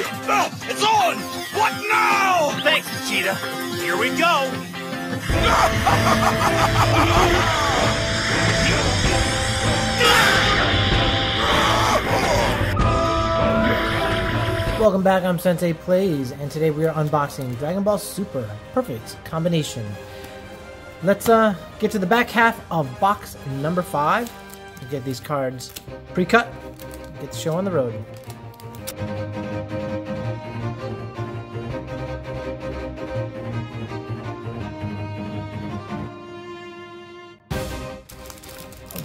Oh, it's on! What now? Thanks, Vegeta. Here we go. Welcome back, I'm Sensei Plays, and today we are unboxing Dragon Ball Super Perfect Combination. Let's uh, get to the back half of box number 5. Get these cards pre-cut, get the show on the road.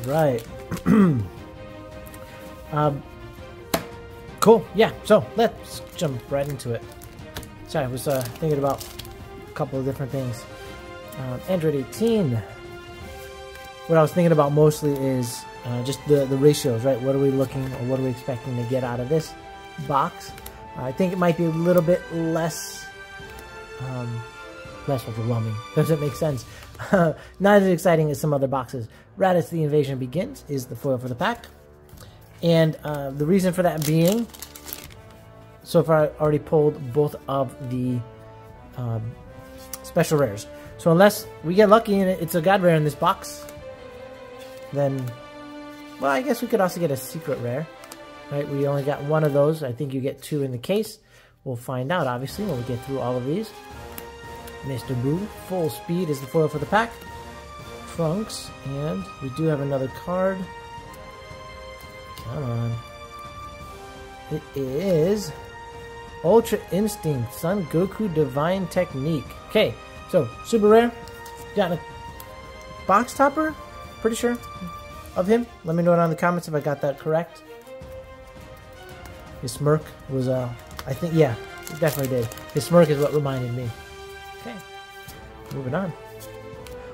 Alright. um, Cool. Yeah. So let's jump right into it. Sorry, I was uh, thinking about a couple of different things. Um, Android 18. What I was thinking about mostly is uh, just the the ratios, right? What are we looking or what are we expecting to get out of this box? I think it might be a little bit less um, less overwhelming. Does it make sense? Not as exciting as some other boxes. Raditz the Invasion Begins is the foil for the pack. And uh, the reason for that being, so far I already pulled both of the um, special rares. So unless we get lucky and it's a god rare in this box, then, well, I guess we could also get a secret rare. Right, we only got one of those. I think you get two in the case. We'll find out, obviously, when we get through all of these. Mr. Buu, full speed is the foil for the pack. Trunks, and we do have another card. Come on. It is Ultra Instinct, Son Goku Divine Technique. Okay, so super rare. Got a box topper, pretty sure, of him. Let me know down in the comments if I got that correct. His smirk was, uh, I think, yeah, definitely did. His smirk is what reminded me. Moving on.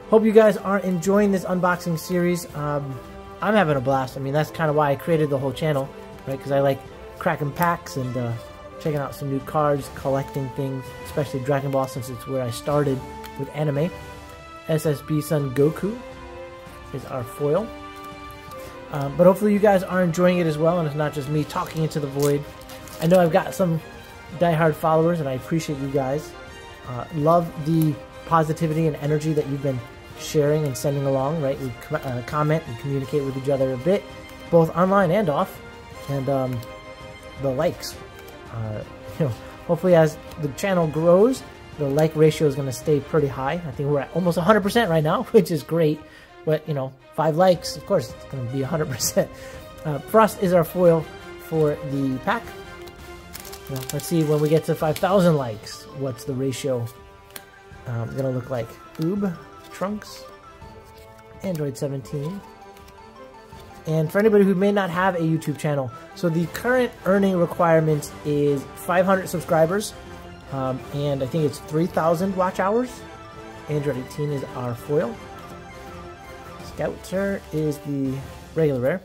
Hope you guys are enjoying this unboxing series. Um, I'm having a blast. I mean, that's kind of why I created the whole channel, right? Because I like cracking packs and uh, checking out some new cards, collecting things, especially Dragon Ball since it's where I started with anime. SSB Son Goku is our foil. Um, but hopefully you guys are enjoying it as well, and it's not just me talking into the void. I know I've got some diehard followers, and I appreciate you guys. Uh, love the positivity and energy that you've been sharing and sending along, right? We uh, comment and communicate with each other a bit, both online and off. And um, the likes, uh, you know, hopefully as the channel grows, the like ratio is going to stay pretty high. I think we're at almost 100% right now, which is great. But, you know, five likes, of course, it's going to be 100%. Uh, Frost is our foil for the pack. Let's see when we get to 5,000 likes, what's the ratio um, going to look like. Oob. Trunks, Android 17. And for anybody who may not have a YouTube channel, so the current earning requirement is 500 subscribers, um, and I think it's 3,000 watch hours. Android 18 is our foil. Scouter is the regular rare.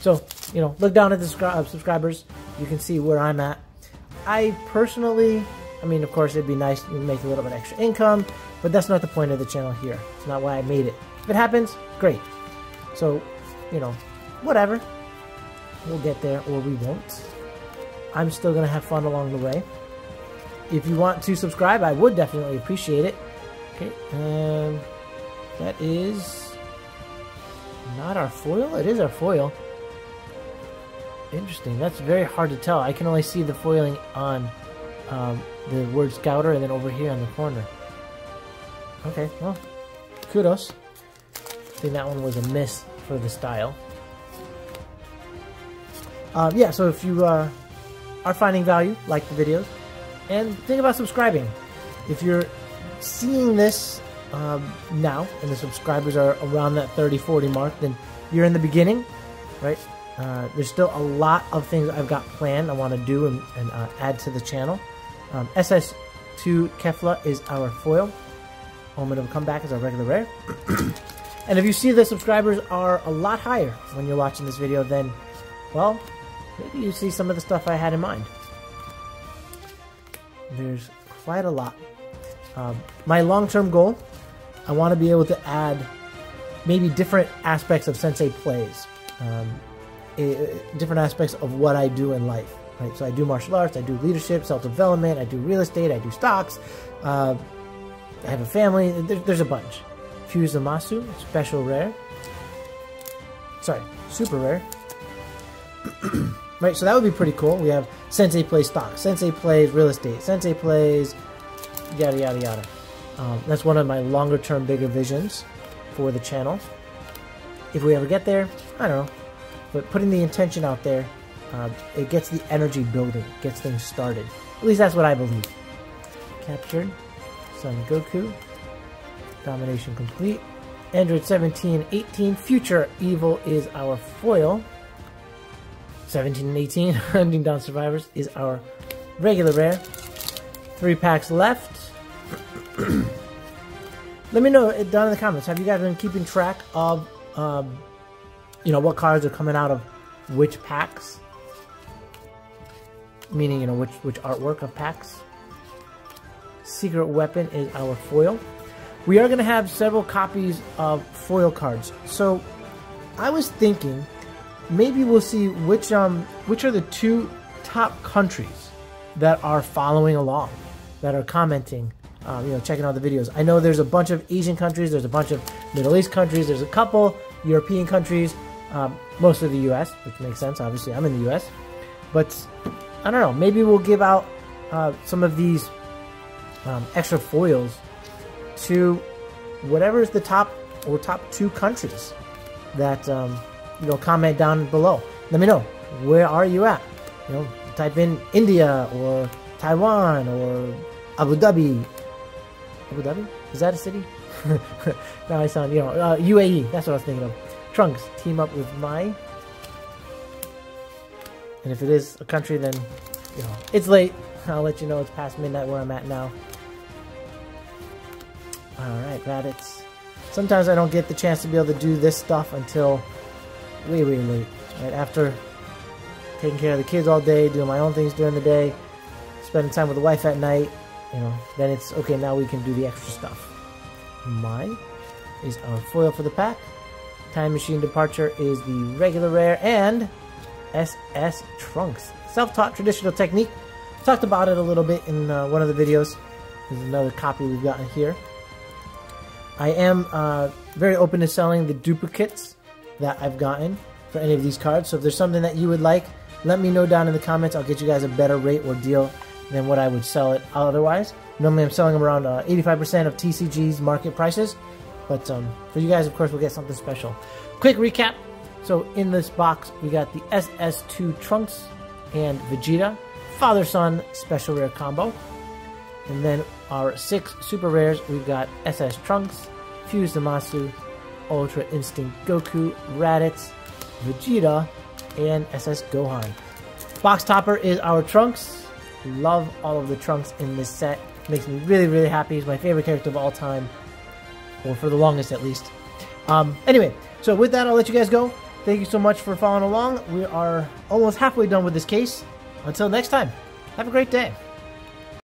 So, you know, look down at the uh, subscribers. You can see where I'm at. I personally, I mean, of course, it'd be nice to make a little bit extra income. But that's not the point of the channel here. It's not why I made it. If it happens, great. So, you know, whatever. We'll get there or we won't. I'm still going to have fun along the way. If you want to subscribe, I would definitely appreciate it. Okay, um, that is not our foil? It is our foil. Interesting. That's very hard to tell. I can only see the foiling on um, the word Scouter and then over here on the corner. Okay, well, kudos. I think that one was a miss for the style. Uh, yeah, so if you uh, are finding value, like the videos, and think about subscribing. If you're seeing this um, now, and the subscribers are around that 30, 40 mark, then you're in the beginning, right? Uh, there's still a lot of things I've got planned I want to do and, and uh, add to the channel. Um, SS2 Kefla is our foil. Omen of Comeback is our regular rare. and if you see the subscribers are a lot higher when you're watching this video, then, well, maybe you see some of the stuff I had in mind. There's quite a lot. Um, my long-term goal, I want to be able to add maybe different aspects of Sensei plays. Um, different aspects of what I do in life. Right, so I do martial arts, I do leadership, self development, I do real estate, I do stocks. Uh, I have a family. There, there's a bunch. Fuse Zamasu, special rare. Sorry, super rare. right, so that would be pretty cool. We have Sensei plays stock, Sensei plays real estate, Sensei plays yada yada yada. Um, that's one of my longer term, bigger visions for the channel. If we ever get there, I don't know. But putting the intention out there, uh, it gets the energy building, gets things started. At least that's what I believe. Captured. Son Goku. Domination complete. Android 17 18. Future Evil is our foil. 17 and 18. Hunting down survivors is our regular rare. Three packs left. Let me know uh, down in the comments. Have you guys been keeping track of, um, you know, what cards are coming out of which packs? Meaning, you know, which which artwork of packs. Secret Weapon is our foil. We are going to have several copies of foil cards. So, I was thinking maybe we'll see which um which are the two top countries that are following along, that are commenting um, you know, checking out the videos. I know there's a bunch of Asian countries, there's a bunch of Middle East countries, there's a couple European countries, um, mostly the U.S., which makes sense. Obviously, I'm in the U.S., but I don't know. Maybe we'll give out uh, some of these um, extra foils to whatever is the top or top two countries that um, you know. Comment down below. Let me know where are you at. You know, type in India or Taiwan or Abu Dhabi Abu Dhabi? Is that a city? now I sound, you know, uh, UAE. That's what I was thinking of. Trunks, team up with Mai. And if it is a country, then, you know, it's late. I'll let you know it's past midnight where I'm at now. Alright, Raditz. Sometimes I don't get the chance to be able to do this stuff until way, way late. Right after taking care of the kids all day, doing my own things during the day, spending time with the wife at night, you know, then it's okay, now we can do the extra stuff. Mine is our foil for the pack. Time Machine Departure is the regular rare, and SS Trunks. Self-taught traditional technique. Talked about it a little bit in uh, one of the videos. There's another copy we've gotten here. I am uh, very open to selling the duplicates that I've gotten for any of these cards. So if there's something that you would like, let me know down in the comments. I'll get you guys a better rate or deal than what I would sell it otherwise. Normally, I'm selling them around uh, 85% of TCG's market prices, but um, for you guys, of course, we'll get something special. Quick recap. So in this box, we got the SS2 Trunks and Vegeta, father-son special rare combo. And then our six super rares, we've got SS Trunks, Fuse Zamasu, Ultra Instinct Goku, Raditz, Vegeta, and SS Gohan. Box topper is our Trunks, Love all of the trunks in this set. Makes me really, really happy. He's my favorite character of all time. Or for the longest, at least. Um, anyway, so with that, I'll let you guys go. Thank you so much for following along. We are almost halfway done with this case. Until next time, have a great day.